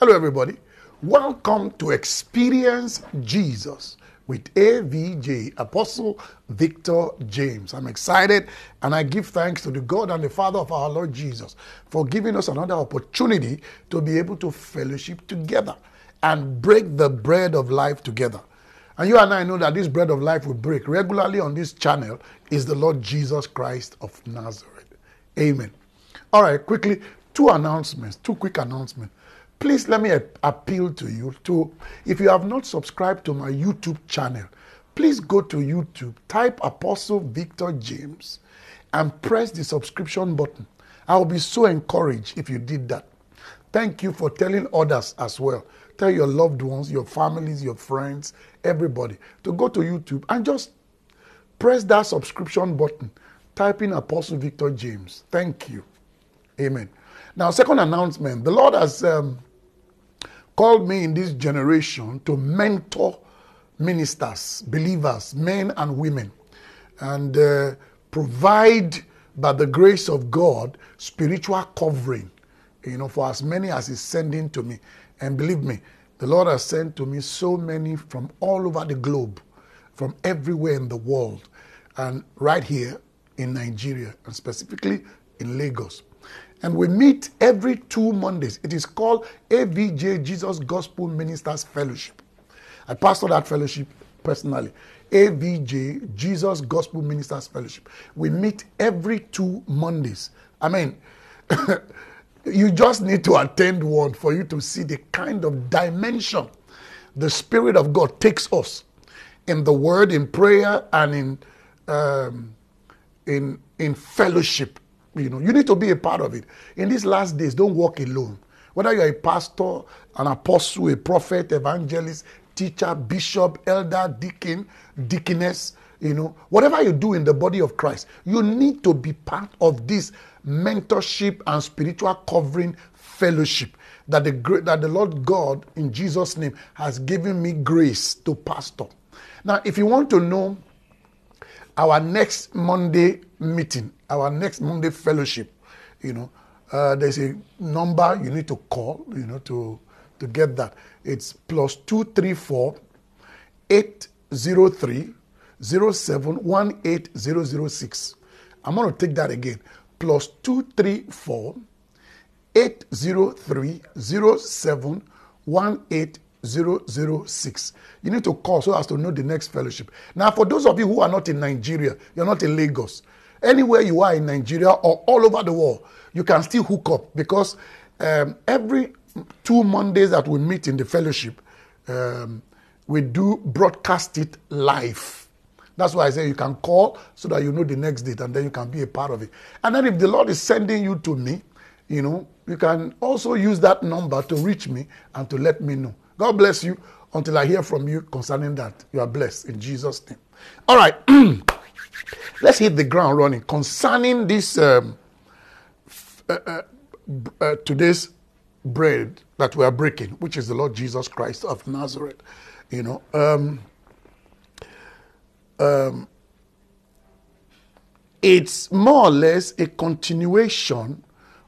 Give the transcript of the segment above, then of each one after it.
Hello, everybody. Welcome to Experience Jesus with AVJ, Apostle Victor James. I'm excited and I give thanks to the God and the Father of our Lord Jesus for giving us another opportunity to be able to fellowship together and break the bread of life together. And you and I know that this bread of life we break regularly on this channel is the Lord Jesus Christ of Nazareth. Amen. All right, quickly, two announcements, two quick announcements. Please let me appeal to you to, if you have not subscribed to my YouTube channel, please go to YouTube, type Apostle Victor James, and press the subscription button. I will be so encouraged if you did that. Thank you for telling others as well. Tell your loved ones, your families, your friends, everybody to go to YouTube and just press that subscription button. Type in Apostle Victor James. Thank you. Amen. Now, second announcement the Lord has um, called me in this generation to mentor ministers, believers, men and women, and uh, provide, by the grace of God, spiritual covering, you know, for as many as He's sending to me. And believe me, the Lord has sent to me so many from all over the globe, from everywhere in the world, and right here in Nigeria, and specifically in Lagos. And we meet every two Mondays. It is called AVJ Jesus Gospel Ministers Fellowship. I pastor that fellowship personally. AVJ Jesus Gospel Ministers Fellowship. We meet every two Mondays. I mean, you just need to attend one for you to see the kind of dimension the Spirit of God takes us in the Word, in prayer, and in um, in in fellowship you know, you need to be a part of it. In these last days, don't walk alone. Whether you're a pastor, an apostle, a prophet, evangelist, teacher, bishop, elder, deacon, deaconess, you know, whatever you do in the body of Christ, you need to be part of this mentorship and spiritual covering fellowship that the that the Lord God in Jesus name has given me grace to pastor. Now, if you want to know our next Monday meeting, our next Monday fellowship, you know, uh, there's a number you need to call, you know, to to get that. It's plus two three four eight zero three zero seven one eight zero zero six. I'm to take that again. Plus two three four eight zero three zero seven one eight 006. You need to call so as to know the next fellowship. Now, for those of you who are not in Nigeria, you're not in Lagos, anywhere you are in Nigeria or all over the world, you can still hook up because um, every two Mondays that we meet in the fellowship, um, we do broadcast it live. That's why I say you can call so that you know the next date and then you can be a part of it. And then if the Lord is sending you to me, you know, you can also use that number to reach me and to let me know. God bless you until I hear from you concerning that. You are blessed in Jesus' name. All right. Let's hit the ground running concerning this um, uh, uh, uh, today's bread that we are breaking, which is the Lord Jesus Christ of Nazareth. You know, um, um, it's more or less a continuation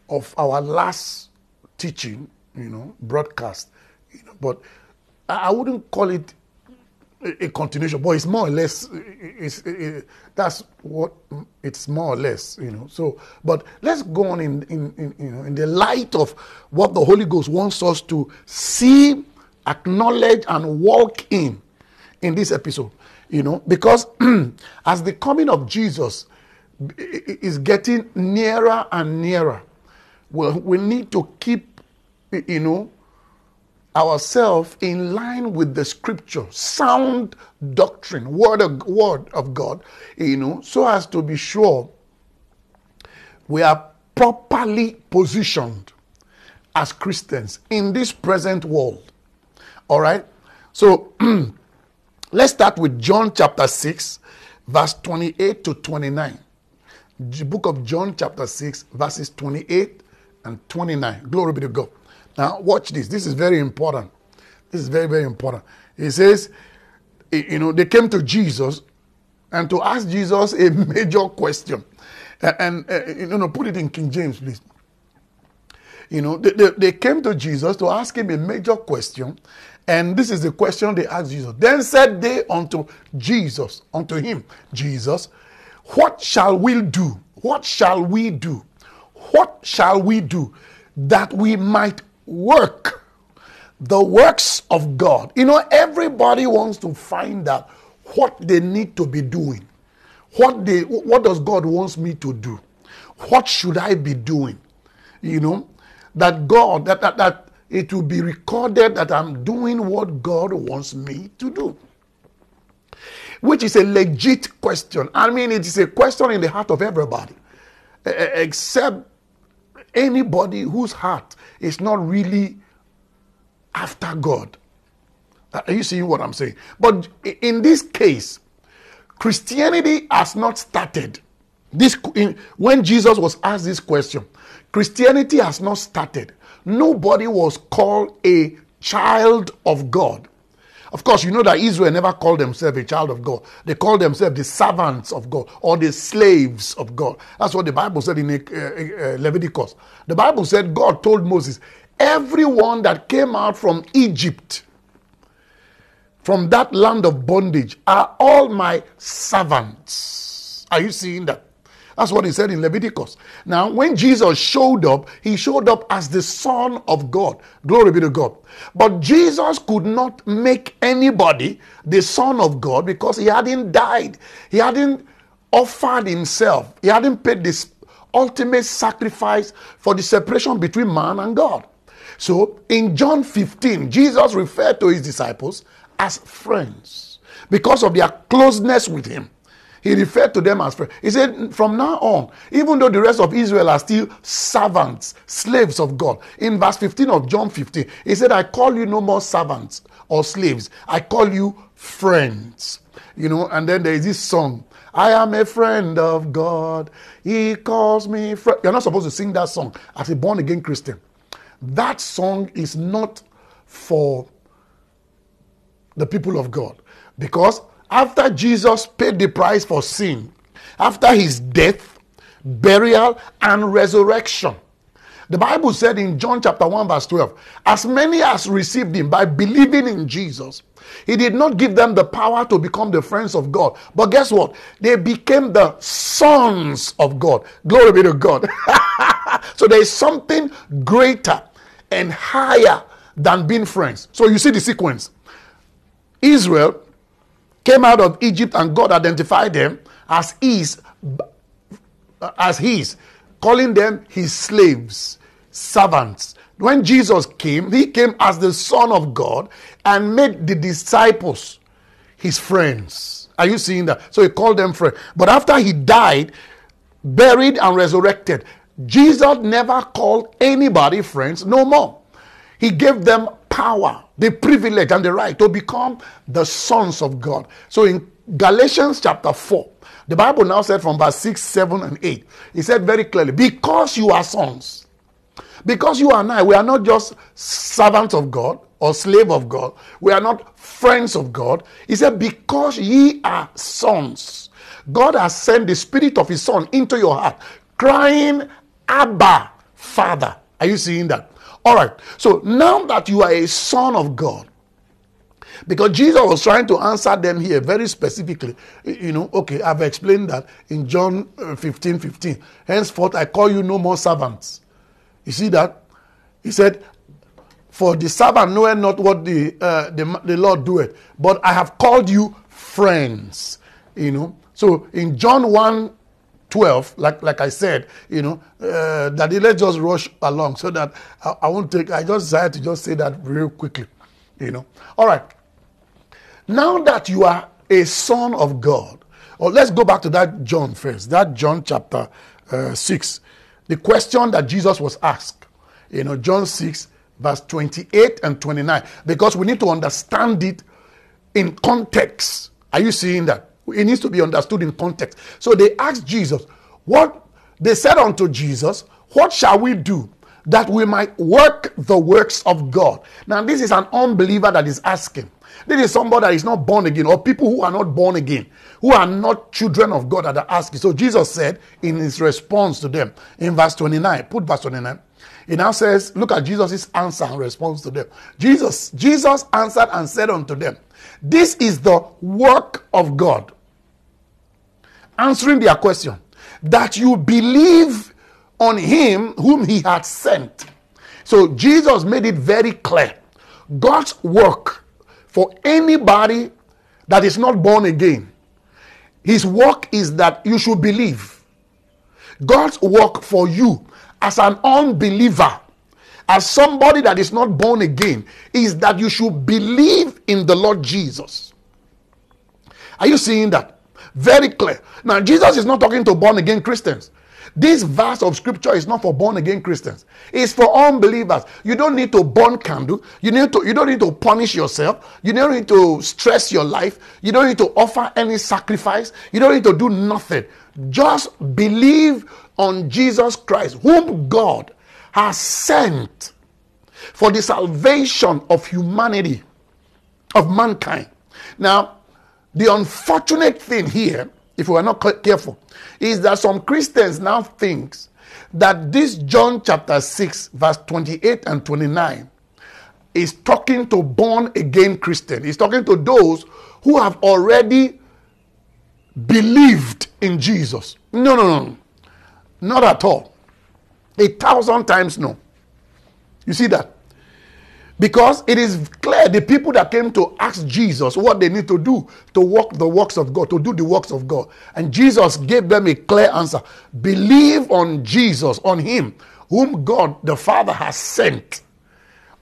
of our last teaching, you know, broadcast you know, but I wouldn't call it a, continuation, but it's more or less. It's, it, that's what it's more or less, you know. So, but let's go on in, in, in, you know in the light of what the Holy Ghost wants us to see, acknowledge, and walk in in this episode. You know, because as the coming of Jesus is getting nearer and nearer, well, we need to keep, you know, ourselves in line with the scripture, sound doctrine, word of, word of God, you know, so as to be sure we are properly positioned as Christians in this present world. All right? So let's start with John chapter 6, verse 28 to 29. The book of John chapter 6, verses 28 and 29. Glory be to God. Now, watch this. This is very important. This is very, very important. He says, you know, they came to Jesus and to ask Jesus a major question. And, and uh, you know, put it in King James, please. You know, they, they, they came to Jesus to ask him a major question. And this is the question they asked Jesus. Then said they unto Jesus, unto him, Jesus, what shall we do? What shall we do? What shall we do that we might work the works of God? You know, everybody wants to find out what they need to be doing. What they what does God wants me to do? What should I be doing? You know, that God, that, that, that it will be recorded that I'm doing what God wants me to do. Which is a legit question. I mean, it is a question in the heart of everybody, except anybody whose heart is not really after God. Are you seeing what I'm saying? But in this case, Christianity has not started. This in, when Jesus was asked this question, Christianity has not started. Nobody was called a child of God. Of course, you know that Israel never called themselves a child of God. They called themselves the servants of God or the slaves of God. That's what the Bible said in uh, uh, Leviticus. The Bible said God told Moses, everyone that came out from Egypt, from that land of bondage, are all my servants. Are you seeing that? That's what he said in Leviticus. Now, when Jesus showed up, he showed up as the Son of God. Glory be to God. But Jesus could not make anybody the Son of God because he hadn't died. He hadn't offered himself. He hadn't paid this ultimate sacrifice for the separation between man and God. So in John 15, Jesus referred to his disciples as friends because of their closeness with him. He referred to them as friends. He said, from now on, even though the rest of Israel are still servants, slaves of God, in verse 15 of John 15, he said, I call you no more servants or slaves. I call you friends. You know, and then there is this song. I am a friend of God. He calls me friend. You're not supposed to sing that song as a born again Christian. That song is not for the people of God because after Jesus paid the price for sin, after his death, burial, and resurrection, the Bible said in John chapter 1, verse 12, as many as received him by believing in Jesus, he did not give them the power to become the friends of God. But guess what? They became the sons of God. Glory be to God. so there is something greater and higher than being friends. So you see the sequence. Israel came out of Egypt and God identified them as his, as his, calling them his slaves, servants. When Jesus came, he came as the Son of God and made the disciples his friends. Are you seeing that? So he called them friends. But after he died, buried, and resurrected, Jesus never called anybody friends no more. He gave them power, the privilege, and the right to become the sons of God. So in Galatians chapter 4, the Bible now said from verse 6, 7, and 8, he said very clearly, because you are sons, because you and I, we are not just servants of God or slave of God, we are not friends of God. He said, because ye are sons, God has sent the spirit of his son into your heart, crying, Abba, Father. Are you seeing that? All right. So now that you are a son of God, because Jesus was trying to answer them here very specifically. You know, okay, I've explained that in John uh, 15 15. Henceforth, I call you no more servants. You see that? He said, For the servant knoweth not what the, uh, the, the Lord doeth, but I have called you friends. You know, so in John 1 12, like like I said, you know, uh, that let's just rush along so that I, I, won't take, I just decided to just say that real quickly, you know. All right. Now that you are a son of God, or let's go back to that John first, that John chapter uh, 6, the question that Jesus was asked, you know, John 6, verse 28 and 29, because we need to understand it in context. Are you seeing that? It needs to be understood in context. So they asked Jesus, What they said unto Jesus, What shall we do that we might work the works of God? Now, this is an unbeliever that is asking. This is somebody that is not born again, or people who are not born again, who are not children of God that are asking. So Jesus said in his response to them in verse 29, put verse 29, He now says, look at Jesus' answer and response to them. Jesus, Jesus answered and said unto them, This is the work of God. Answering their question, that you believe on him whom he had sent. So Jesus made it very clear. God's work for anybody that is not born again, his work is that you should believe. God's work for you as an unbeliever, as somebody that is not born again, is that you should believe in the Lord Jesus. Are you seeing that? Very clear. Now, Jesus is not talking to born again Christians. This verse of scripture is not for born again Christians. It's for unbelievers. You don't need to burn candle. You need to you don't need to punish yourself. You don't need to stress your life. You don't need to offer any sacrifice. You don't need to do nothing. Just believe on Jesus Christ, whom God has sent for the salvation of humanity, of mankind. Now, the unfortunate thing here, if we are not careful, is that some Christians now think that this John chapter 6, verse 28 and 29 is talking to born again Christians. He's talking to those who have already believed in Jesus. No, no, no. Not at all. A thousand times no. You see that? Because it is clear the people that came to ask Jesus what they need to do to walk the works of God, to do the works of God. And Jesus gave them a clear answer believe on Jesus, on Him, whom God the Father has sent.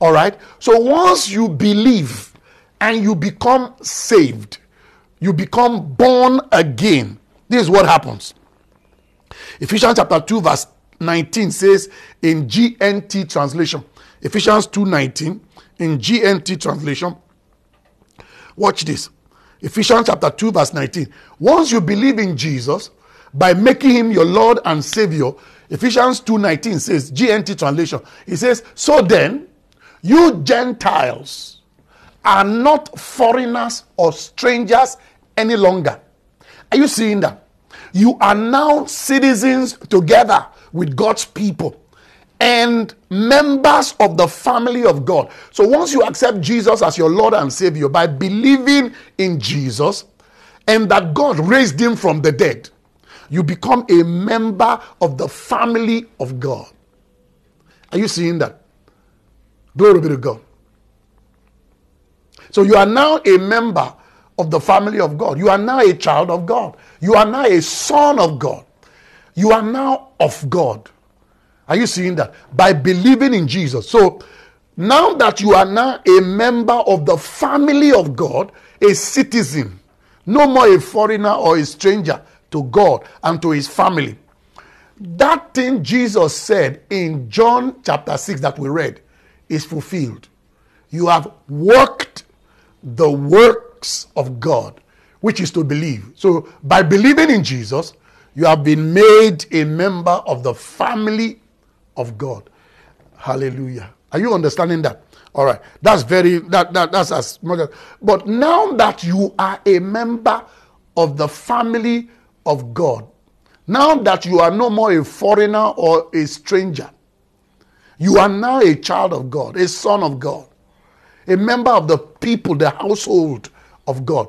All right? So once you believe and you become saved, you become born again. This is what happens. Ephesians chapter 2, verse 19 says in GNT translation, Ephesians 2:19 in GNT translation. Watch this. Ephesians chapter 2, verse 19. Once you believe in Jesus by making him your Lord and Savior, Ephesians 2:19 says, GNT translation. It says, So then, you Gentiles are not foreigners or strangers any longer. Are you seeing that? You are now citizens together with God's people and members of the family of God. So once you accept Jesus as your Lord and Savior by believing in Jesus and that God raised him from the dead, you become a member of the family of God. Are you seeing that? Glory be to God. So you are now a member of the family of God. You are now a child of God. You are now a son of God. You are now of God. Are you seeing that? By believing in Jesus. So now that you are now a member of the family of God, a citizen, no more a foreigner or a stranger to God and to his family. That thing Jesus said in John chapter 6 that we read is fulfilled. You have worked the works of God, which is to believe. So by believing in Jesus, you have been made a member of the family of God. Hallelujah. Are you understanding that? All right. That's very that, that that's as much as but now that you are a member of the family of God, now that you are no more a foreigner or a stranger, you are now a child of God, a son of God, a member of the people, the household of God.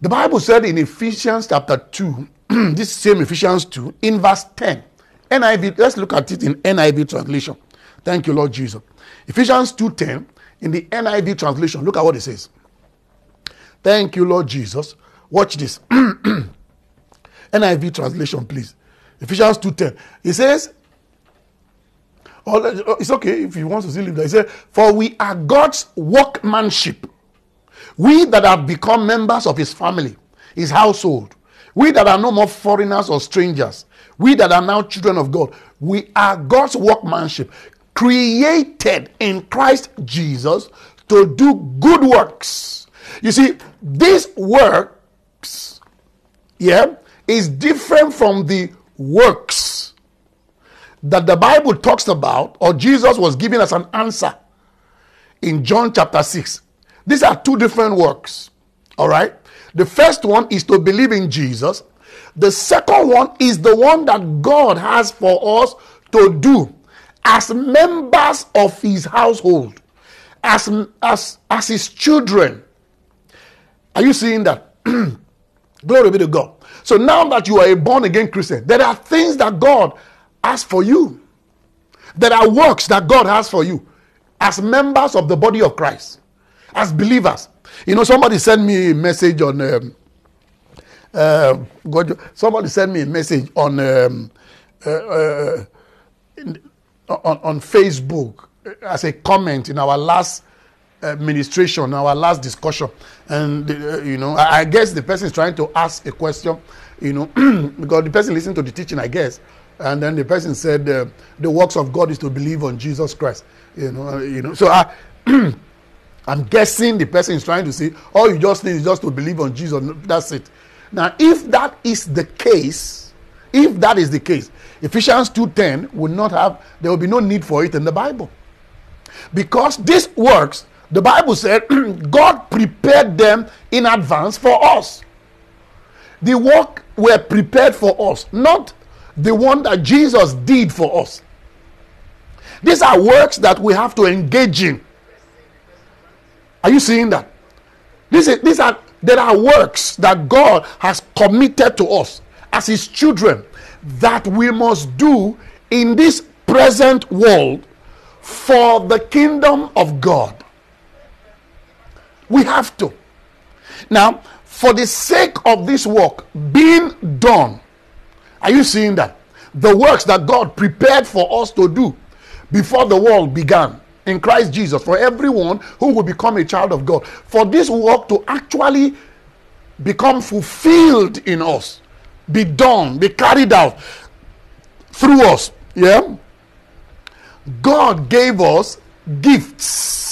The Bible said in Ephesians chapter 2, this same Ephesians 2, in verse 10, NIV, let's look at it in NIV translation. Thank you, Lord Jesus. Ephesians 2:10 in the NIV translation. Look at what it says. Thank you, Lord Jesus. Watch this. NIV translation, please. Ephesians 2:10. It says, oh, it's okay if you want to see. It says, For we are God's workmanship. We that have become members of his family, his household. We that are no more foreigners or strangers we that are now children of God, we are God's workmanship, created in Christ Jesus to do good works. You see, these works, yeah, is different from the works that the Bible talks about, or Jesus was giving us an answer in John chapter 6. These are two different works. All right. The first one is to believe in Jesus, the second one is the one that God has for us to do as members of his household, as, as, as his children. Are you seeing that? Glory be to God. So now that you are a born again Christian, there are things that God has for you. There are works that God has for you as members of the body of Christ, as believers. You know, somebody sent me a message on. Um, uh, God, somebody sent me a message on um, uh, uh, on, on Facebook as a comment in our last administration, our last discussion, and uh, you know, I, I, guess the person is trying to ask a question, you know, because the person listened to the teaching, I guess, and then the person said, uh, "The works of God is to believe on Jesus Christ," you know, you know. So I, I'm guessing the person is trying to say, all you just need is just to believe on Jesus. That's it. Now, if that is the case, if that is the case, Ephesians 2:10 will not have, there will be no need for it in the Bible. Because this works the Bible said God prepared them in advance for us. The work were prepared for us, not the one that Jesus did for us. These are works that we have to engage in. Are you seeing that? This is, these are there are works that God has committed to us as his children that we must do in this present world for the kingdom of God. We have to. Now, for the sake of this work being done, are you seeing that? The works that God prepared for us to do before the world began in Christ Jesus, for everyone who will become a child of God, for this work to actually become fulfilled in us, be done, be carried out through us. Yeah? God gave us gifts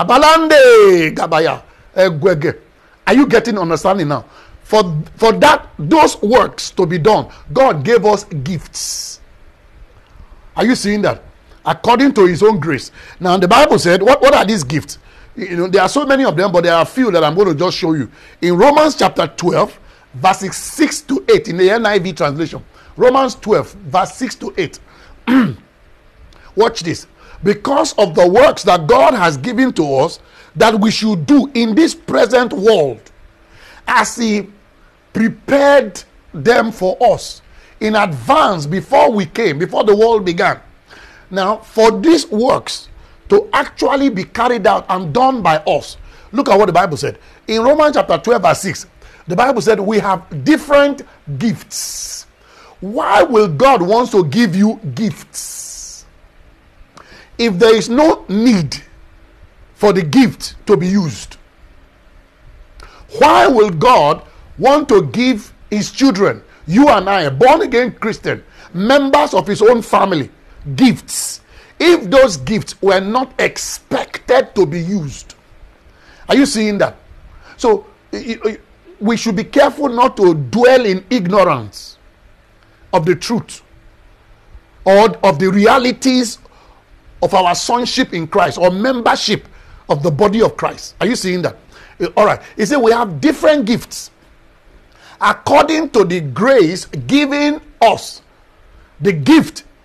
Abalande Gabaya Egwege. Are you getting understanding now? For, for that, those works to be done, God gave us gifts. Are you seeing that? According to his own grace. Now, the Bible said, what, what are these gifts? You know, there are so many of them, but there are a few that I'm going to just show you. In Romans chapter 12, verses 6 to 8, in the NIV translation. Romans 12, verse 6 to 8. Watch this because of the works that God has given to us that we should do in this present world as He prepared them for us in advance before we came, before the world began. Now, for these works to actually be carried out and done by us, look at what the Bible said. In Romans chapter 12, verse 6, the Bible said we have different gifts. Why will God wants to give you gifts? if there is no need for the gift to be used, why will God want to give his children, you and I, born again Christian, members of his own family, gifts if those gifts were not expected to be used? Are you seeing that? So we should be careful not to dwell in ignorance of the truth or of the realities of our sonship in Christ or membership of the body of Christ. Are you seeing that? All right. He said we have different gifts according to the grace given us. The gift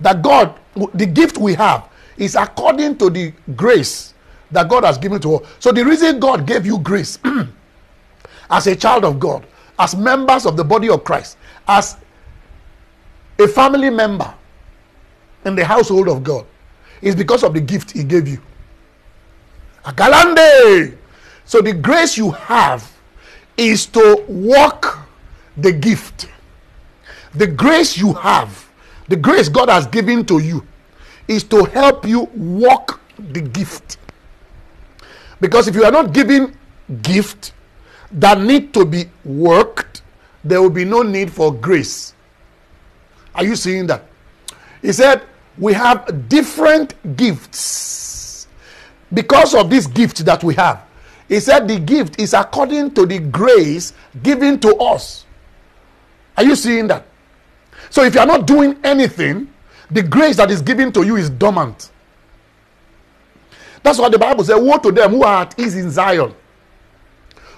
that God, the gift we have is according to the grace that God has given to us. So the reason God gave you grace as a child of God, as members of the body of Christ, as a family member, in the household of God is because of the gift He gave you. Agalande. So the grace you have is to walk the gift. The grace you have, the grace God has given to you, is to help you walk the gift. Because if you are not giving gift that need to be worked, there will be no need for grace. Are you seeing that? He said, We have different gifts. Because of this gift that we have, he said the gift is according to the grace given to us. Are you seeing that? So if you are not doing anything, the grace that is given to you is dormant. That's what the Bible says Woe to them who are at ease in Zion.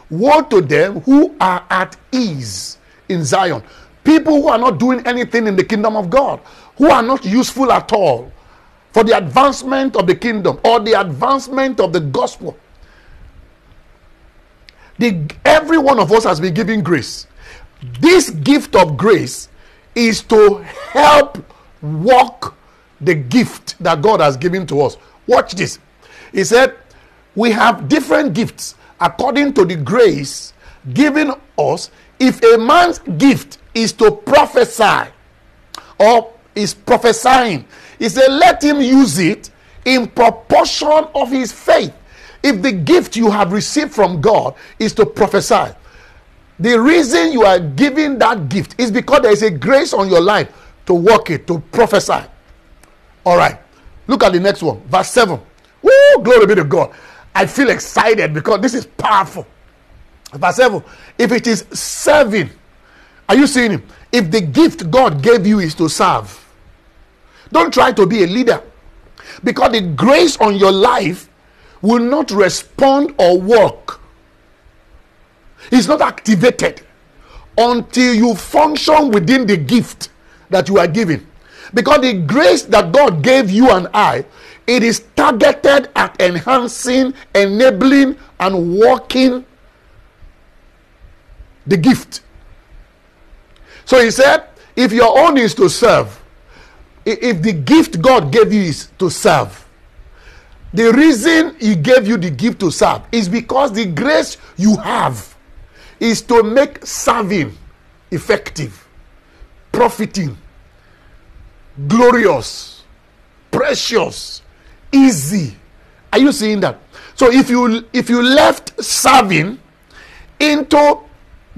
Woe to them who are at ease in Zion. people who are not doing anything in the kingdom of God, who are not useful at all for the advancement of the kingdom or the advancement of the gospel. The, every one of us has been given grace. This gift of grace is to help walk the gift that God has given to us. Watch this. He said, We have different gifts according to the grace given us. If a man's gift is to prophesy or is prophesying, he said, Let him use it in proportion of his faith. If the gift you have received from God is to prophesy, the reason you are giving that gift is because there is a grace on your life to work it, to prophesy. All right. Look at the next one, verse 7. Woo, glory be to God. I feel excited because this is powerful. Verse 7. If it is serving, are you seeing him? If the gift God gave you is to serve, don't try to be a leader because the grace on your life will not respond or work. It's not activated until you function within the gift that you are given. Because the grace that God gave you and I, it is targeted at enhancing, enabling, and working the gift. So he said, if your own is to serve, if the gift God gave you is to serve, the reason he gave you the gift to serve is because the grace you have is to make serving effective, profiting, glorious, precious, easy. Are you seeing that? So if you if you left serving into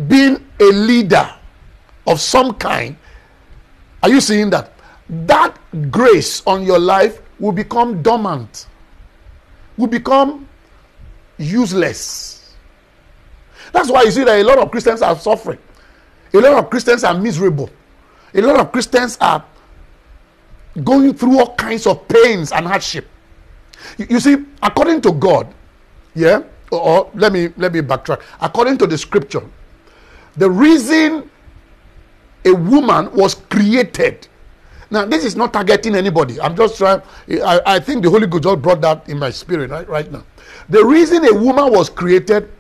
being a leader of some kind, are you seeing that? That grace on your life will become dormant, will become useless. That's why you see that a lot of Christians are suffering. A lot of Christians are miserable. A lot of Christians are going through all kinds of pains and hardship. You, you see, according to God, yeah, or, or let me let me backtrack. According to the scripture, the reason a woman was created. Now, this is not targeting anybody. I'm just trying. I, I think the Holy Ghost just brought that in my spirit right, right now. The reason a woman was created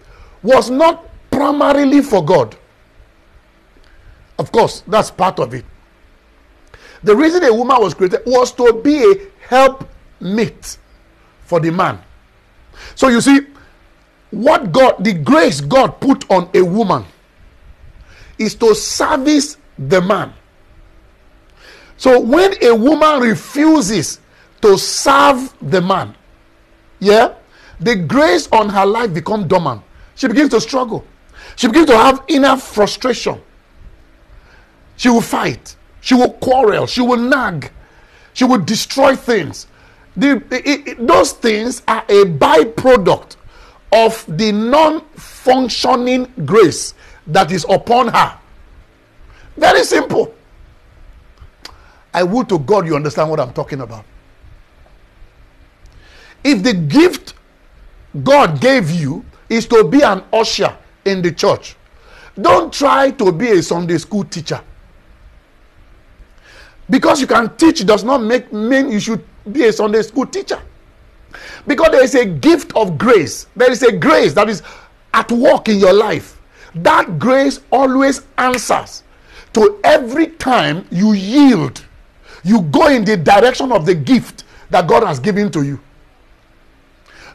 was not primarily for God. Of course, that's part of it. The reason a woman was created was to be a helpmate for the man. So you see, what God, the grace God put on a woman is to service the man. So when a woman refuses to serve the man, yeah, the grace on her life become dormant. She begins to struggle. She begins to have inner frustration. She will fight. She will quarrel. She will nag. She will destroy things. The, it, it, those things are a byproduct of the non functioning grace that is upon her. Very simple. I would to God you understand what I'm talking about. If the gift God gave you is to be an usher in the church, don't try to be a Sunday school teacher. Because you can teach does not make mean you should be a Sunday school teacher. Because there is a gift of grace. There is a grace that is at work in your life. That grace always answers to every time you yield, you go in the direction of the gift that God has given to you.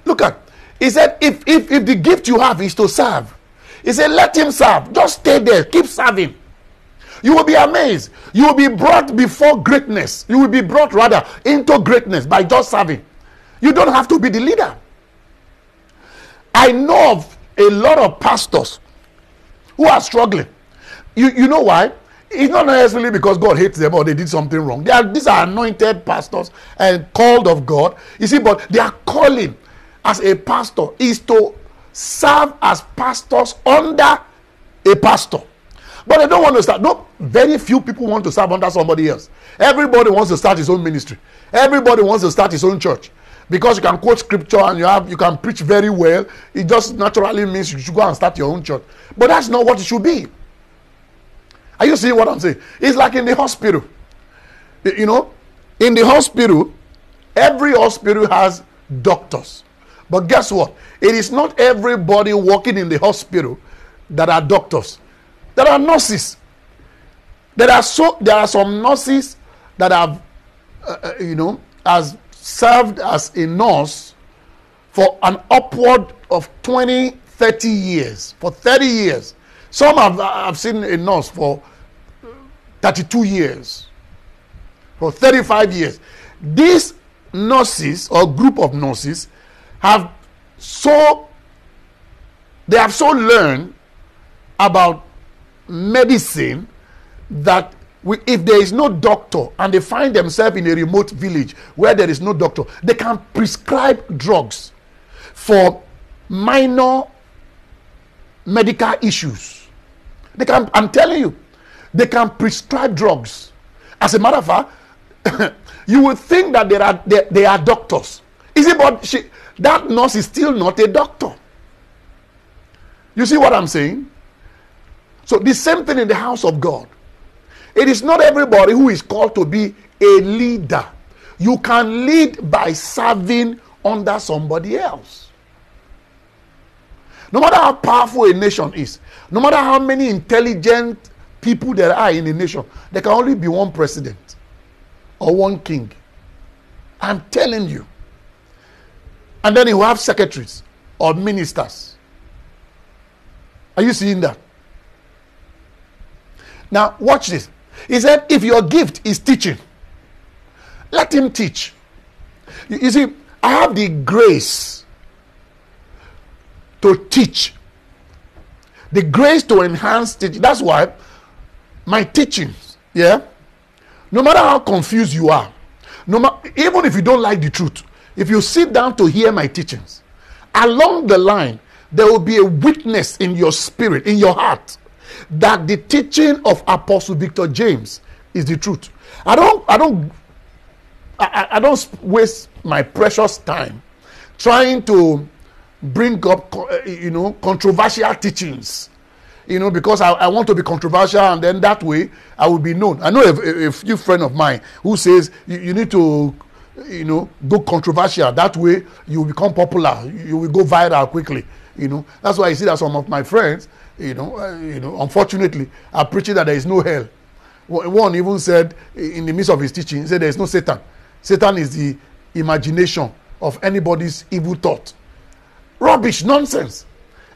Look at, he said, if, if, if the gift you have is to serve, he said, let him serve. Just stay there, keep serving. You will be amazed. You will be brought before greatness. You will be brought rather into greatness by just serving. You don't have to be the leader. I know of a lot of pastors who are struggling. You, you know why? It's not necessarily because God hates them or they did something wrong. They are, these are anointed pastors and called of God. You see, but their calling as a pastor is to serve as pastors under a pastor. But they don't want to start. No, very few people want to serve under somebody else. Everybody wants to start his own ministry. Everybody wants to start his own church. Because you can quote scripture and you have you can preach very well. It just naturally means you should go and start your own church. But that's not what it should be. Are you seeing what I'm saying? It's like in the hospital. You know, in the hospital, every hospital has doctors. But guess what? It is not everybody working in the hospital that are doctors. There are nurses. There are so there are some nurses that have, uh, uh you know, has served as a nurse for an upward of 20, 30 years. For 30 years. Some have I've seen a nurse for 32 years. For 35 years. These nurses or group of nurses have so they have so learned about medicine that we, if there is no doctor and they find themselves in a remote village where there is no doctor, they can prescribe drugs for minor medical issues. They can, I'm telling you, they can prescribe drugs. As a matter of fact, you would think that there are they, they are doctors. Is it but she that nurse is still not a doctor. You see what I'm saying? So the same thing in the house of God. It is not everybody who is called to be a leader. You can lead by serving under somebody else. No matter how powerful a nation is, no matter how many intelligent people there are in a nation, there can only be one president or one king. I'm telling you. And then you have secretaries or ministers. Are you seeing that? Now, watch this. He said, if your gift is teaching, let him teach. You, you see, I have the grace to teach, the grace to enhance teaching. That's why my teachings, yeah, no matter how confused you are, no ma- even if you don't like the truth, if you sit down to hear my teachings, along the line, there will be a witness in your spirit, in your heart, that the teaching of Apostle Victor James is the truth. I don't, I don't, I, I don't waste my precious time trying to bring up, eh, you know, controversial teachings you know, because I, I want to be controversial and then that way I will be known. I know a, a few friend of mine who says you, you, need to, you know, go controversial. That way you become popular. You will go viral quickly. You know, that's why I see that some of my friends, you know, uh, you know, unfortunately, are preaching that there is no hell. One even said in the midst of his teaching, he said there is no Satan. Satan is the imagination of anybody's evil thought. Rubbish, nonsense.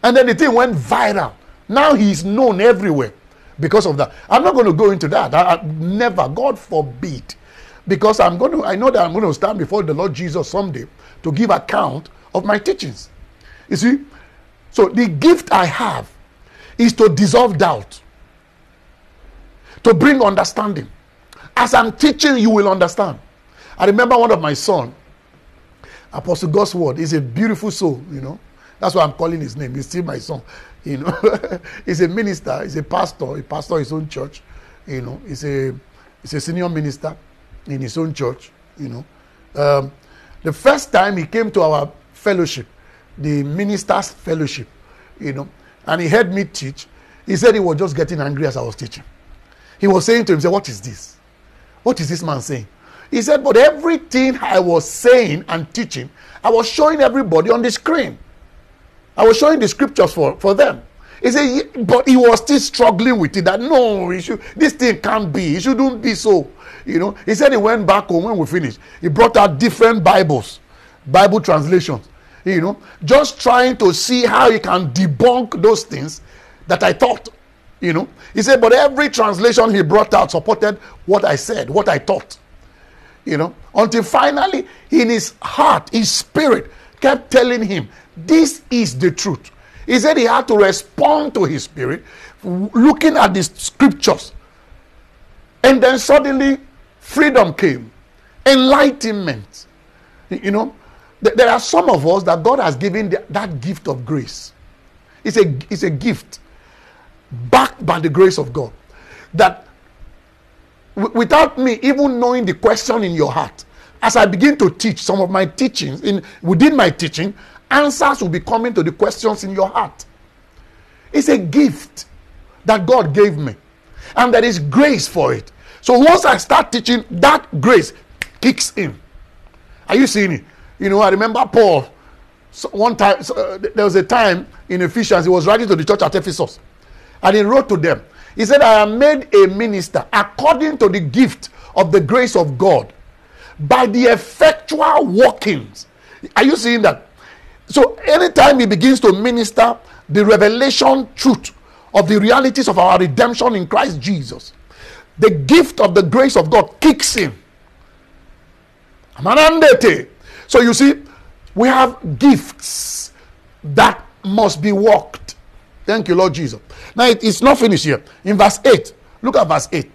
And then the thing went viral. Now he is known everywhere because of that. I'm not going to go into that. I, I, never, God forbid. Because I'm going to, I know that I'm going to stand before the Lord Jesus someday to give account of my teachings. You see, so the gift I have is to dissolve doubt, to bring understanding. As I'm teaching, you will understand. I remember one of my son, Apostle God's word. is a beautiful soul, you know. That's why I'm calling his name. He's still my son. You know, he's a minister, he's a pastor, he pastor his own church. You know, he's a he's a senior minister in his own church. You know, um, the first time he came to our fellowship, the ministers' fellowship, you know, and he heard me teach. He said he was just getting angry as I was teaching. He was saying to himself, "What is this? What is this man saying?" He said, "But everything I was saying and teaching, I was showing everybody on the screen." I was showing the scriptures for, for them. He said, but he was still struggling with it. That no, should, this thing can't be. It shouldn't be so. You know, he said he went back home when we finished. He brought out different Bibles, Bible translations. You know, just trying to see how he can debunk those things that I thought. You know, he said, but every translation he brought out supported what I said, what I thought. You know, until finally, in his heart, his spirit kept telling him this is the truth. He said he had to respond to his spirit, looking at the scriptures. And then suddenly, freedom came, enlightenment. You know, there are some of us that God has given that gift of grace. It's a, it's a gift backed by the grace of God. That without me even knowing the question in your heart, as I begin to teach some of my teachings, in within my teaching, answers will be coming to the questions in your heart. It's a gift that God gave me. And there is grace for it. So once I start teaching, that grace kicks in. Are you seeing it? You know, I remember Paul. So one time, so, uh, there was a time in Ephesians, he was writing to the church at Ephesus. And he wrote to them. He said, I am made a minister according to the gift of the grace of God by the effectual workings. Are you seeing that? So anytime he begins to minister the revelation truth of the realities of our redemption in Christ Jesus, the gift of the grace of God kicks in. So you see, we have gifts that must be worked. Thank you, Lord Jesus. Now it is not finished here. In verse 8, look at verse 8.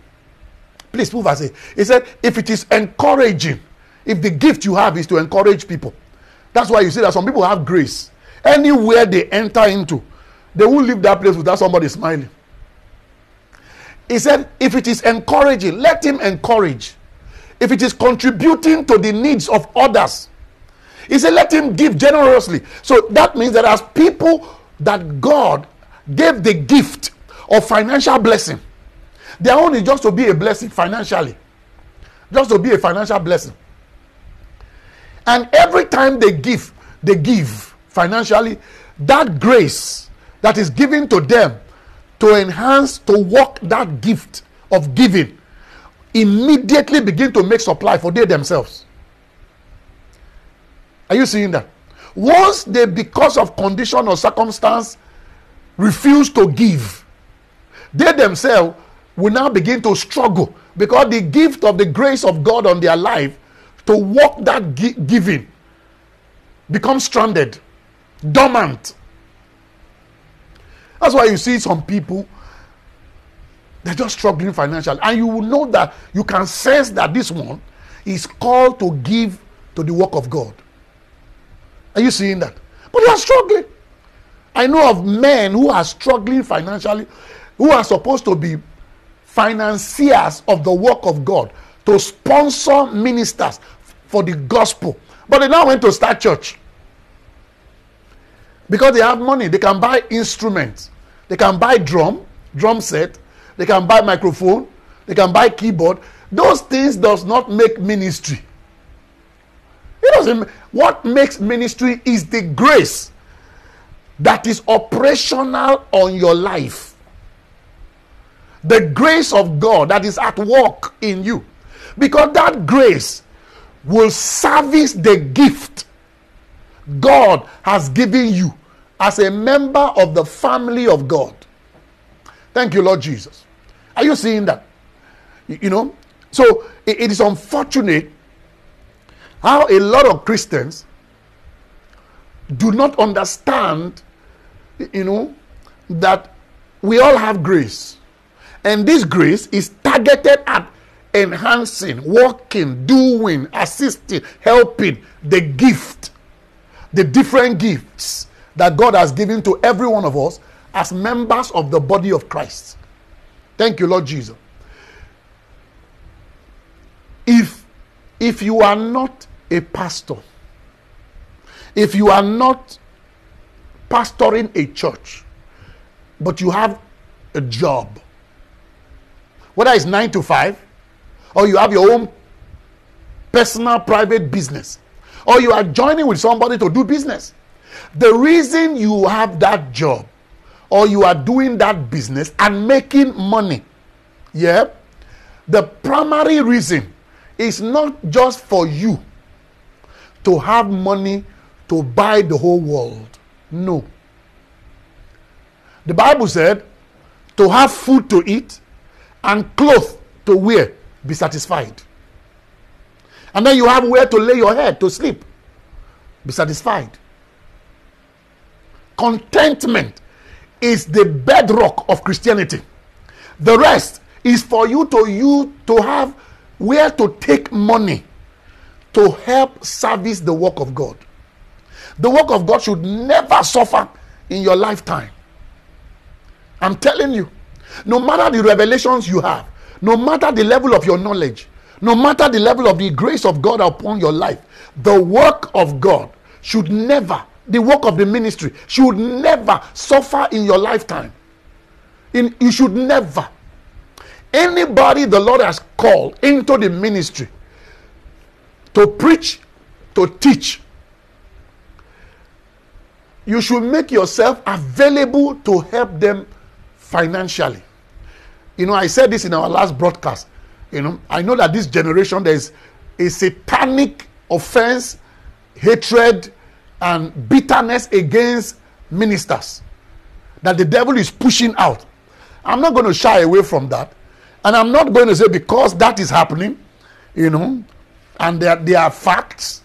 Please put verse 8. He said, if it is encouraging, if the gift you have is to encourage people, that's why you see that some people have grace. Anywhere they enter into, they won't leave that place without somebody smiling. He said, if it is encouraging, let him encourage. If it is contributing to the needs of others, he said, let him give generously. So that means that as people that God gave the gift of financial blessing, their own is just to be a blessing financially, just to be a financial blessing. And every time they give, they give financially, that grace that is given to them to enhance, to work that gift of giving, immediately begin to make supply for they themselves. Are you seeing that? Once they, because of condition or circumstance, refuse to give, they themselves will now begin to struggle because the gift of the grace of God on their life to work that gi- giving becomes stranded, dormant. That's why you see some people, they're just struggling financially. And you will know that you can sense that this one is called to give to the work of God. Are you seeing that? But they are struggling. I know of men who are struggling financially, who are supposed to be financiers of the work of God, to sponsor ministers for the gospel. But they now went to start church. Because they have money, they can buy instruments, they can buy drum, drum set, they can buy microphone, they can buy keyboard. Those things does not make ministry. It doesn't. What makes ministry is the grace that is operational on your life. The grace of God that is at work in you. Because that grace will service the gift God has given you as a member of the family of God. Thank you, Lord Jesus. Are you seeing that? You, know, so it, is unfortunate how a lot of Christians do not understand, you know, that we all have grace. And this grace is targeted at enhancing, working, doing, assisting, helping the gift, the different gifts that God has given to every one of us as members of the body of Christ. Thank you, Lord Jesus. If if you are not a pastor, if you are not pastoring a church, but you have a job, whether it's nine to five, or you have your own personal private business, or you are joining with somebody to do business, the reason you have that job or you are doing that business and making money, yeah, the primary reason is not just for you to have money to buy the whole world. No. The Bible said to have food to eat and clothes to wear, be satisfied. And then you have where to lay your head to sleep, be satisfied. Contentment is the bedrock of Christianity. The rest is for you to you to have where to take money to help service the work of God. The work of God should never suffer in your lifetime. I'm telling you, no matter the revelations you have, no matter the level of your knowledge, no matter the level of the grace of God upon your life, the work of God should never the work of the ministry should never suffer in your lifetime. In, you should never. Anybody the Lord has called into the ministry to preach, to teach, you should make yourself available to help them financially. You know, I said this in our last broadcast. You know, I know that this generation there is a satanic offense, hatred, and bitterness against ministers that the devil is pushing out. I'm not going to shy away from that. And I'm not going to say because that is happening, you know, and there, there are facts,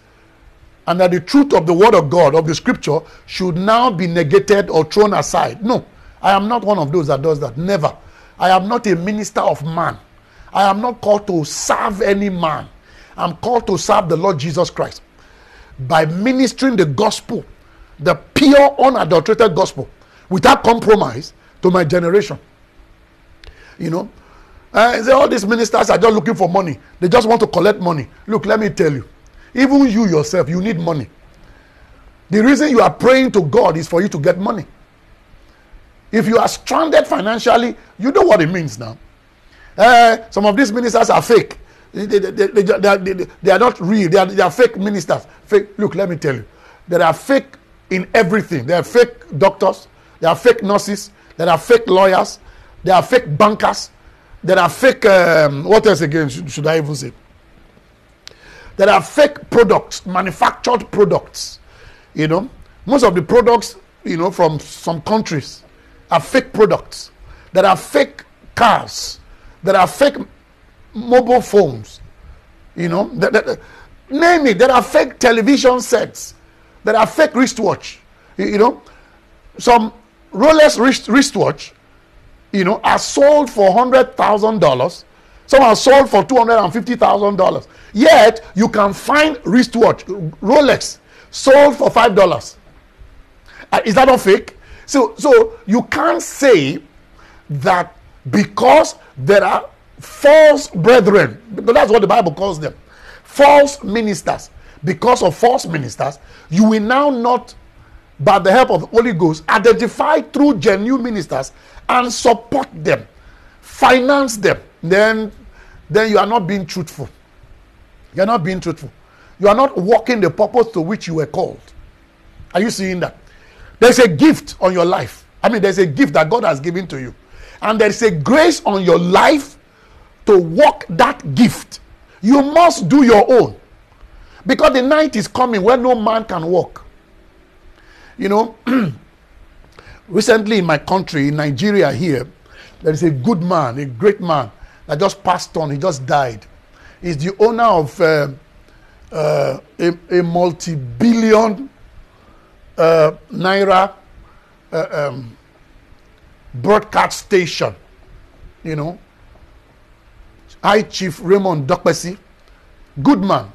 and that the truth of the word of God, of the scripture, should now be negated or thrown aside. No, I am not one of those that does that. Never. I am not a minister of man. I am not called to serve any man. I'm called to serve the Lord Jesus Christ by ministering the gospel, the pure, unadulterated gospel, without compromise to my generation. You know, uh, all these ministers are just looking for money. They just want to collect money. Look, let me tell you, even you yourself, you need money. The reason you are praying to God is for you to get money. If you are stranded financially, you know what it means now. Uh, some of these ministers are fake. They, they, they, they, they are not real. They are, they are fake ministers. Fake. Look, let me tell you. There are fake in everything. There are fake doctors. There are fake nurses. There are fake lawyers. There are fake bankers. There are fake. Um, what else again should, should I even say? There are fake products, manufactured products. You know, most of the products, you know, from some countries are fake products. There are fake cars. There are fake mobile phones. You know, that, that, name it. There are fake television sets. There are fake wristwatch. You, you know, some Rolex wrist, wristwatch, you know, are sold for hundred thousand dollars. Some are sold for two hundred and fifty thousand dollars. Yet you can find wristwatch Rolex sold for five dollars. Uh, is that not fake? So, so you can't say that because there are false brethren, because that's what the Bible calls them, false ministers. Because of false ministers, you will now not, by the help of the Holy Ghost, identify true genuine ministers and support them, finance them. Then, then you are not being truthful. You are not being truthful. You are not walking the purpose to which you were called. Are you seeing that? There's a gift on your life. I mean, there's a gift that God has given to you. And there's a grace on your life to walk that gift. You must do your own. Because the night is coming when no man can walk. You know, recently in my country, in Nigeria here, there is a good man, a great man that just passed on. He just died. He's the owner of uh, uh, a, a multi billion uh, naira uh, um, broadcast station. You know, High Chief Raymond Dokpesi, good man.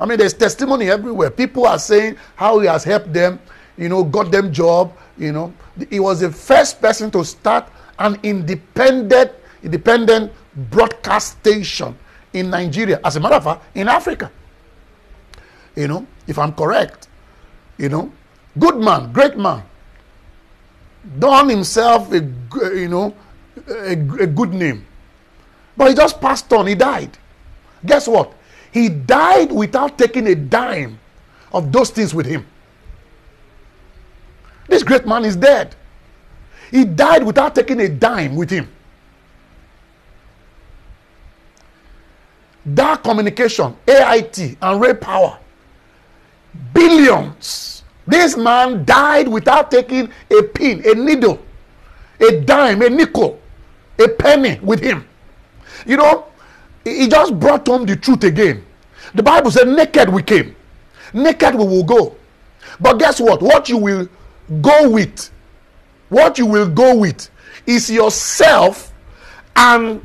I mean, there's testimony everywhere. People are saying how he has helped them, you know, got them job. You know, he was the first person to start an independent, independent broadcast station in Nigeria. As a matter of fact, in Africa. You know, if I'm correct, you know, good man, great man, done himself a you know a, a good name, but he just passed on. He died. Guess what? He died without taking a dime of those things with him. This great man is dead. He died without taking a dime with him. DAAR communication, AIT, and ray power. Billions. This man died without taking a pin, a needle, a dime, a nickel, a penny with him. You know, he just brought home the truth again. The Bible said, naked we came, naked we will go. But guess what? What you will go with, what you will go with is yourself and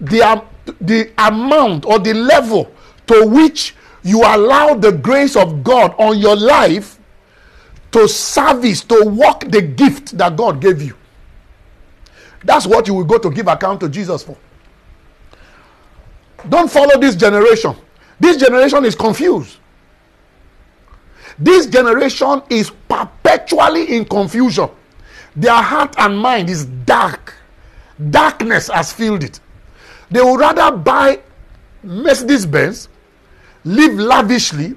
the, the amount or the level to which you allow the grace of God on your life to service, to work the gift that God gave you. That's what you will go to give account to Jesus for. Don't follow this generation. This generation is confused. This generation is perpetually in confusion. Their heart and mind is dark. Darkness has filled it. They would rather buy Mercedes Benz, live lavishly,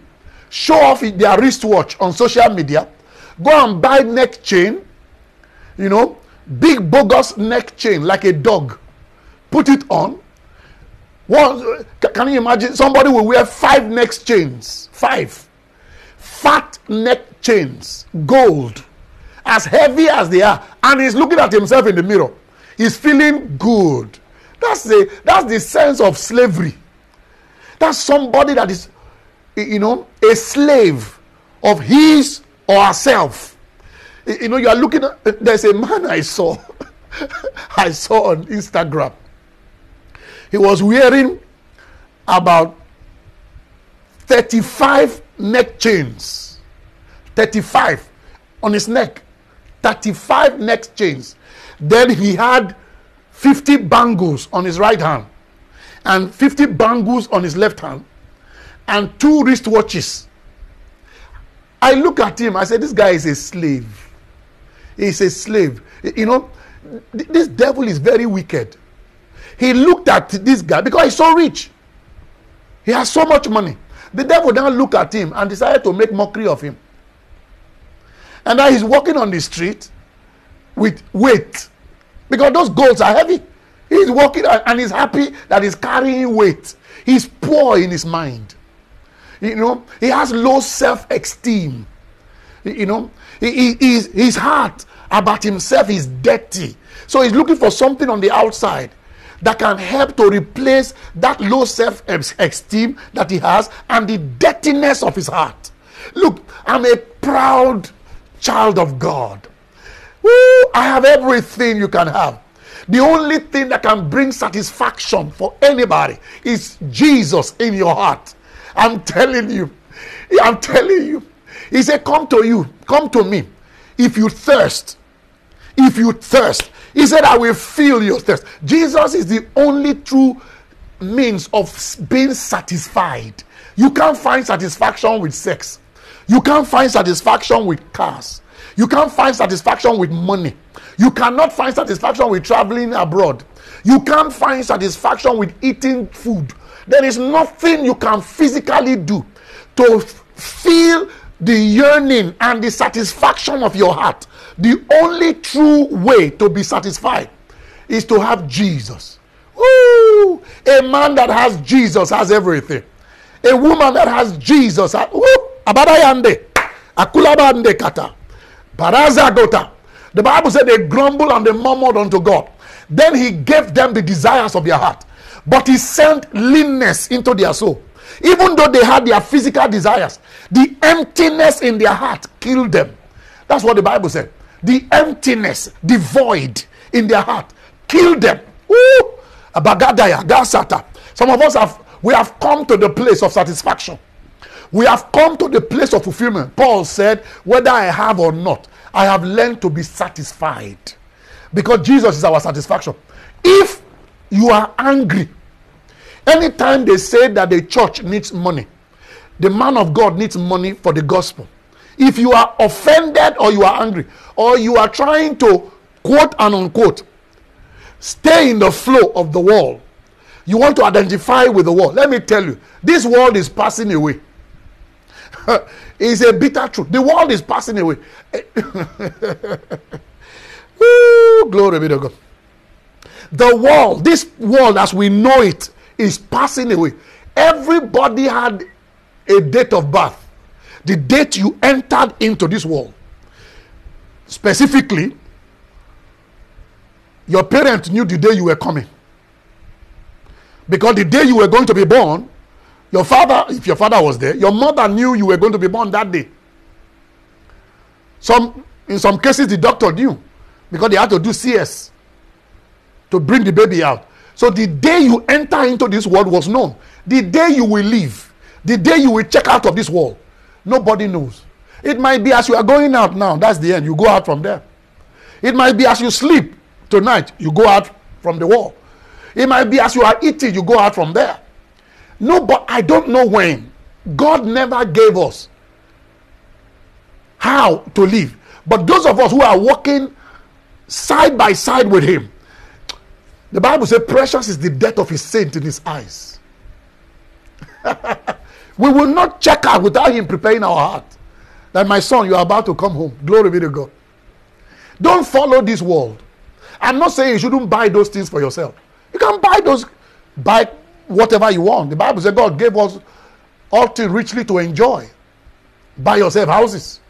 show off their wristwatch on social media, go and buy neck chain, you know, big bogus neck chain like a dog, put it on. One, can you imagine? Somebody will wear five neck chains, five fat neck chains, gold, as heavy as they are, and he's looking at himself in the mirror. He's feeling good. That's the that's the sense of slavery. That's somebody that is, you know, a slave of his or herself. You know, you are looking at, there's a man I saw, I saw on Instagram. He was wearing about 35 neck chains. 35 on his neck. 35 neck chains. Then he had 50 bangles on his right hand and 50 bangles on his left hand and two wristwatches. I look at him, I said, This guy is a slave. He's a slave. You know, this devil is very wicked. He looked at this guy because he's so rich. He has so much money. The devil now looked at him and decided to make mockery of him. And now he's walking on the street with weight because those golds are heavy. He's walking and he's happy that he's carrying weight. He's poor in his mind. You know, he has low self esteem. You know, he, he, his heart about himself is dirty. So he's looking for something on the outside that can help to replace that low self esteem that he has and the dirtiness of his heart. Look, I'm a proud child of God. I have everything you can have. The only thing that can bring satisfaction for anybody is Jesus in your heart. I'm telling you. I'm telling you. He said, Come to you, come to me. If you thirst, if you thirst, he said, I will fill your thirst. Jesus is the only true means of being satisfied. You can't find satisfaction with sex. You can't find satisfaction with cars. You can't find satisfaction with money. You cannot find satisfaction with traveling abroad. You can't find satisfaction with eating food. There is nothing you can physically do to feel the yearning and the satisfaction of your heart. The only true way to be satisfied is to have Jesus. Woo! A man that has Jesus has everything. A woman that has Jesus, woo! Abadayande. The Bible said they grumbled and they murmured unto God. Then he gave them the desires of their heart. But he sent leanness into their soul. Even though they had their physical desires, the emptiness in their heart killed them. That's what the Bible said. The emptiness, the void in their heart killed them. Gasata. Some of us have we have come to the place of satisfaction. We have come to the place of fulfillment. Paul said, whether I have or not, I have learned to be satisfied because Jesus is our satisfaction. If you are angry, anytime they say that the church needs money, the man of God needs money for the gospel. If you are offended or you are angry or you are trying to quote and unquote stay in the flow of the world, you want to identify with the world. Let me tell you, this world is passing away. it's a bitter truth. The world is passing away. Ooh, glory be to God. The world, this world as we know it, is passing away. Everybody had a date of birth. The date you entered into this world. Specifically, your parents knew the day you were coming. Because the day you were going to be born, your father, if your father was there, your mother knew you were going to be born that day. Some, in some cases, the doctor knew because they had to do CS to bring the baby out. So the day you enter into this world was known. The day you will leave, the day you will check out of this world, nobody knows. It might be as you are going out now, that's the end. You go out from there. It might be as you sleep tonight, you go out from the wall. It might be as you are eating, you go out from there. No, but I don't know when. God never gave us how to live. But those of us who are walking side by side with Him, The Bible says, Precious is the death of his saint in his eyes. we will not check out without him preparing our heart. That my son, you are about to come home. Glory be to God. Don't follow this world. I'm not saying you shouldn't buy those things for yourself. You can buy those, buy whatever you want. The Bible says God gave us all things richly to enjoy. Buy yourself houses,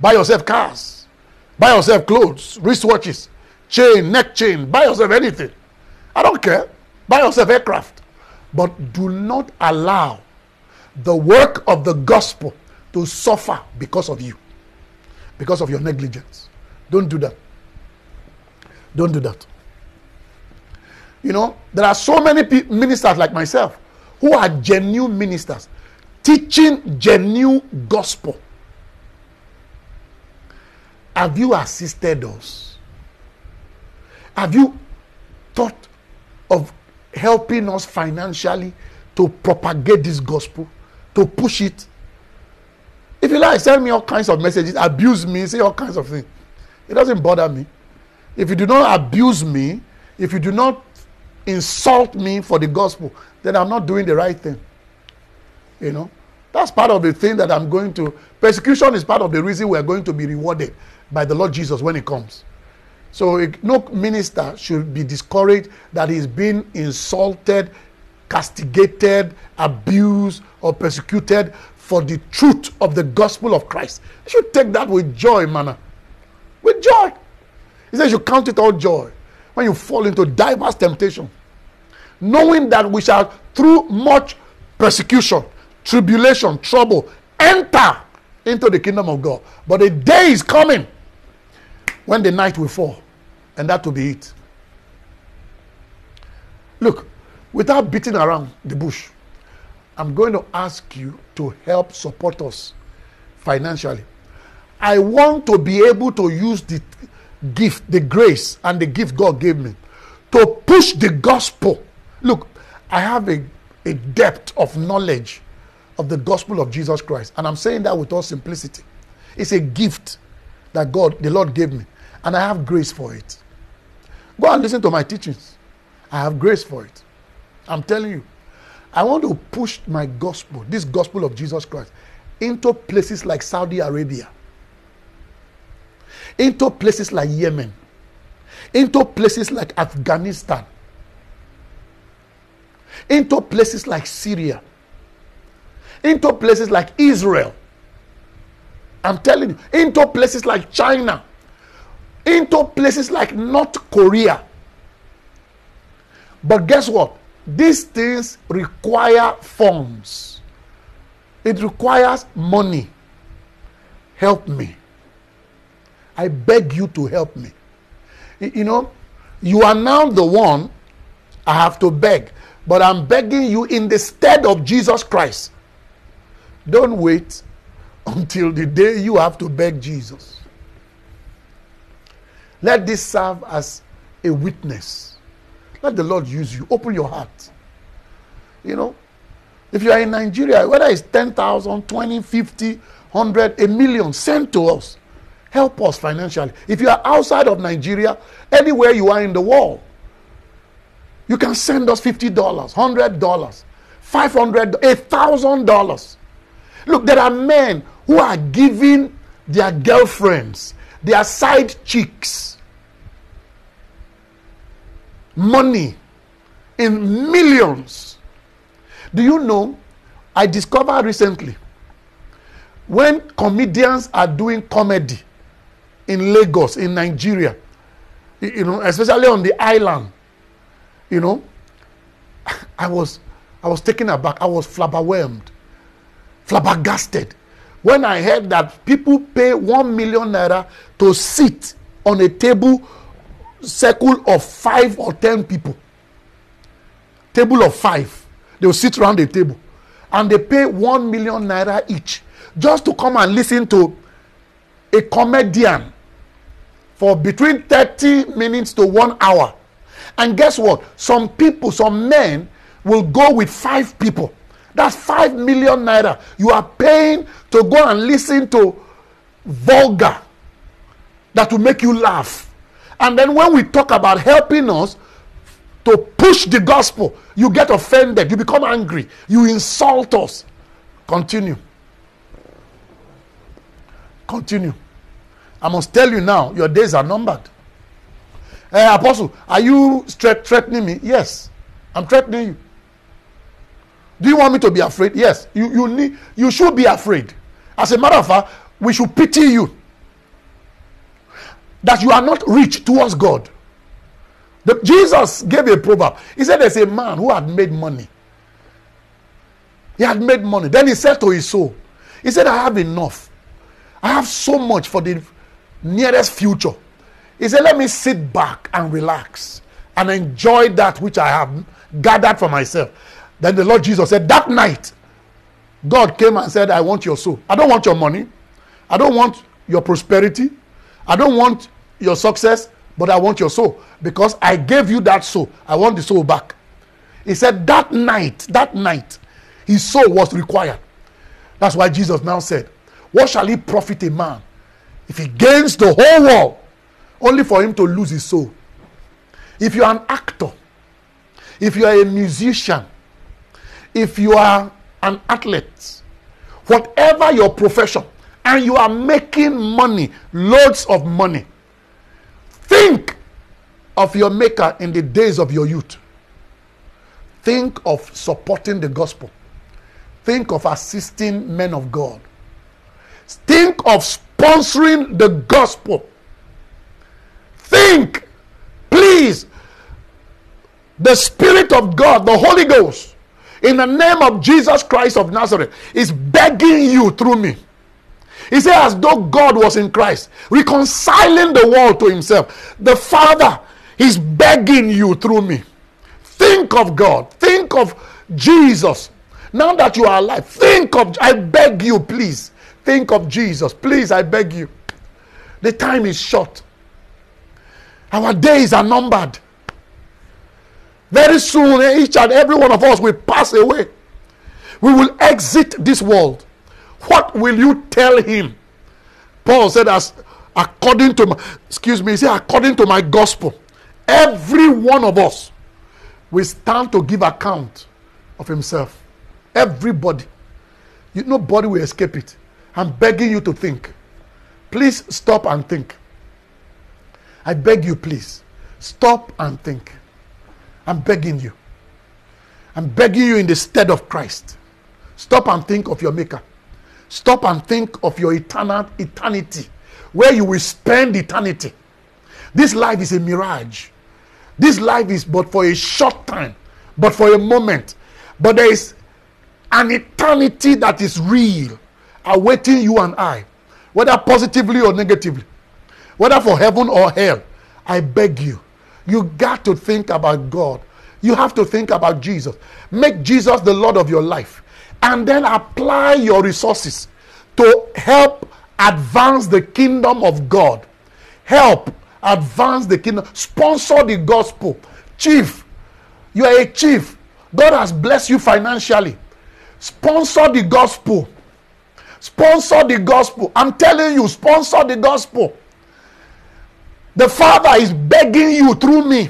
buy yourself cars, buy yourself clothes, wristwatches, chain, neck chain, buy yourself anything. I don't care. Buy yourself aircraft. But do not allow the work of the gospel to suffer because of you, because of your negligence. Don't do that. Don't do that. You know, there are so many ministers like myself who are genuine ministers teaching genuine gospel. Have you assisted us? Have you thought of helping us financially to propagate this gospel, to push it? If you like, send me all kinds of messages, abuse me, say all kinds of things. It doesn't bother me. If you do not abuse me, if you do not insult me for the gospel, then I'm not doing the right thing. You know, that's part of the thing that I'm going to. Persecution is part of the reason we're going to be rewarded by the Lord Jesus when He comes. So no minister should be discouraged that he's being insulted, castigated, abused, or persecuted for the truth of the gospel of Christ. You should take that with joy, man. With joy. He says you count it all joy when you fall into diverse temptation, knowing that we shall through much persecution, tribulation, trouble, enter into the kingdom of God. But a day is coming when the night will fall, and that will be it. Look, without beating around the bush, I'm going to ask you to help support us financially. I want to be able to use the gift, the grace, and the gift God gave me to push the gospel. Look, I have a, a depth of knowledge of the gospel of Jesus Christ, and I'm saying that with all simplicity. It's a gift that God, the Lord, gave me, and I have grace for it. Go and listen to my teachings. I have grace for it. I'm telling you. I want to push my gospel, this gospel of Jesus Christ, into places like Saudi Arabia, into places like Yemen, into places like Afghanistan, into places like Syria, into places like Israel. I'm telling you, into places like China, into places like North Korea. But guess what? These things require funds, it requires money. Help me. I beg you to help me. You know, you are now the one I have to beg, but I'm begging you in the stead of Jesus Christ. Don't wait until the day you have to beg Jesus. Let this serve as a witness. Let the Lord use you. Open your heart. You know, if you are in Nigeria, whether it's 10,000, 20, 50, 100, a million, send to us. Help us financially. If you are outside of Nigeria, anywhere you are in the world, you can send us $50, $100, $500, $1,000. Look, there are men who are giving their girlfriends, their side chicks, money in millions. Do you know? I discovered recently when comedians are doing comedy in Lagos, in Nigeria, you know, especially on the island, you know, I was, I was taken aback. I was flabberwhelmed, flabbergasted when I heard that people pay one million naira to sit on a table circle of five or ten people. Table of five. They will sit around the table and they pay one million naira each just to come and listen to a comedian for between 30 minutes to one hour. And guess what? Some people, some men will go with five people. That's five million naira. You are paying to go and listen to vulgar that will make you laugh. And then when we talk about helping us, to push the gospel, you get offended, you become angry, you insult us. Continue. Continue. I must tell you now, your days are numbered. Hey, Apostle, are you threatening me? Yes, I'm threatening you. Do you want me to be afraid? Yes. You, you, need, you should be afraid. As a matter of fact, we should pity you that you are not rich towards God. The, Jesus gave a proverb. He said, There's a man who had made money. He had made money. Then he said to his soul, He said, I have enough. I have so much for the nearest future. He said, Let me sit back and relax and enjoy that which I have gathered for myself. Then the Lord Jesus said, That night, God came and said, I want your soul. I don't want your money. I don't want your prosperity. I don't want your success, but I want your soul because I gave you that soul. I want the soul back. He said, That night, that night, his soul was required. That's why Jesus now said, What shall he profit a man if he gains the whole world only for him to lose his soul? If you are an actor, if you are a musician, if you are an athlete, whatever your profession, and you are making money, loads of money, think of your maker in the days of your youth. Think of supporting the gospel. Think of assisting men of God. Think of sponsoring the gospel. Think, please, the Spirit of God, the Holy Ghost, in the name of Jesus Christ of Nazareth, is begging you through me. He said, as though God was in Christ, reconciling the world to himself. The Father is begging you through me. Think of God. Think of Jesus. Now that you are alive, think of, I beg you, please. Think of Jesus. Please, I beg you. The time is short. Our days are numbered. Very soon, each and every one of us will pass away. We will exit this world. What will you tell him? Paul said, as according to my, excuse me, he said, according to my gospel, every one of us will stand to give account of himself. Everybody. You, nobody will escape it. I'm begging you to think. Please stop and think. I beg you, please. Stop and think. I'm begging you. I'm begging you in the stead of Christ. Stop and think of your Maker. Stop and think of your eternal eternity, where you will spend eternity. This life is a mirage. This life is but for a short time, but for a moment. But there is an eternity that is real, awaiting you and I, whether positively or negatively, whether for heaven or hell. I beg you, you got to think about God. You have to think about Jesus. Make Jesus the Lord of your life. And then apply your resources to help advance the kingdom of God. Help advance the kingdom. Sponsor the gospel. Chief, you are a chief. God has blessed you financially. Sponsor the gospel. Sponsor the gospel. I'm telling you, sponsor the gospel. The Father is begging you through me.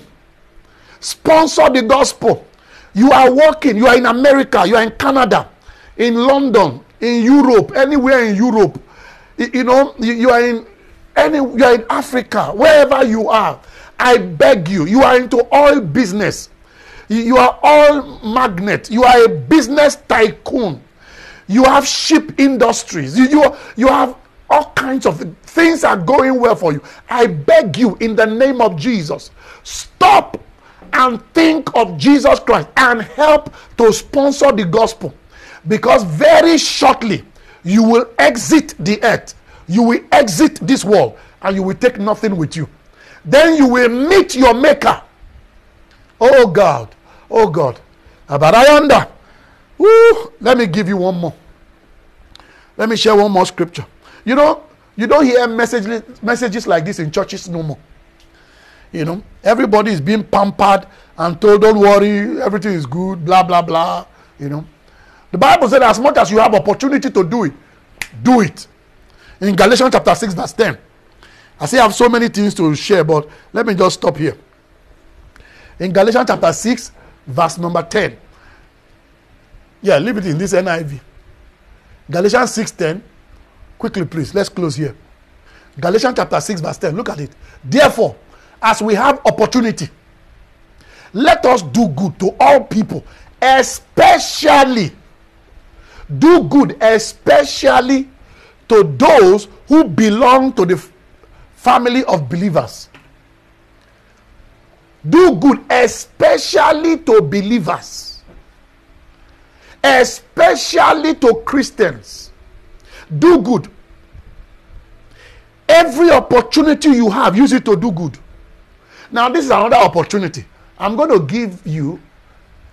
Sponsor the gospel. You are working, you are in America, you are in Canada, in London, in Europe, anywhere in Europe. You, know, you, are in any you are in Africa, wherever you are. I beg you, you are into oil business. You, you are oil magnet. You are a business tycoon. You have ship industries. You, you, you have all kinds of things are going well for you. I beg you in the name of Jesus, stop and think of Jesus Christ and help to sponsor the gospel because very shortly you will exit the earth, you will exit this world, and you will take nothing with you. Then you will meet your maker. Oh God, oh God. Abarayanda. Woo, let me give you one more. Let me share one more scripture. You know, you don't hear messages, messages like this in churches no more. You know, everybody is being pampered and told, don't worry, everything is good, blah, blah, blah. You know, the Bible said, as much as you have opportunity to do it, do it. In Galatians chapter 6, verse 10. I say I have so many things to share, but let me just stop here. In Galatians chapter 6, verse number 10. Yeah, leave it in this NIV. Galatians 6:10. Quickly, please. Let's close here. Galatians chapter 6, verse 10. Look at it. Therefore, as we have opportunity, let us do good to all people, especially do good, especially to those who belong to the family of believers. Do good, especially to believers, especially to Christians. Do good. Every opportunity you have, use it to do good. Now, this is another opportunity. I'm going to give you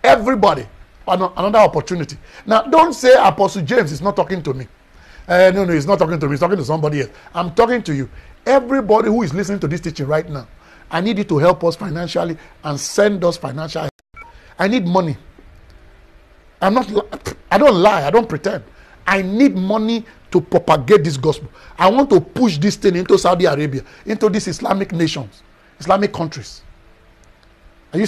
everybody another opportunity. Now, don't say Apostle James is not talking to me. Uh, no, no, he's not talking to me. He's talking to somebody else. I'm talking to you. Everybody who is listening to this teaching right now, I need you to help us financially and send us financial help. I need money. I'm not, I don't lie, I don't pretend. I need money to propagate this gospel. I want to push this thing into Saudi Arabia, into these Islamic nations, Islamic countries. Are you